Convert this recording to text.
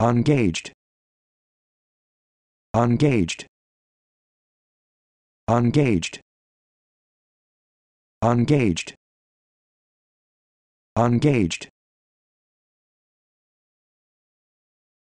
Engaged. Engaged. Engaged. Engaged. Engaged.